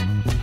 Bye.